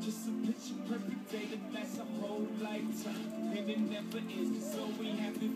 Just a picture perfect day, and that's a whole lifetime. And it never ends, so we have to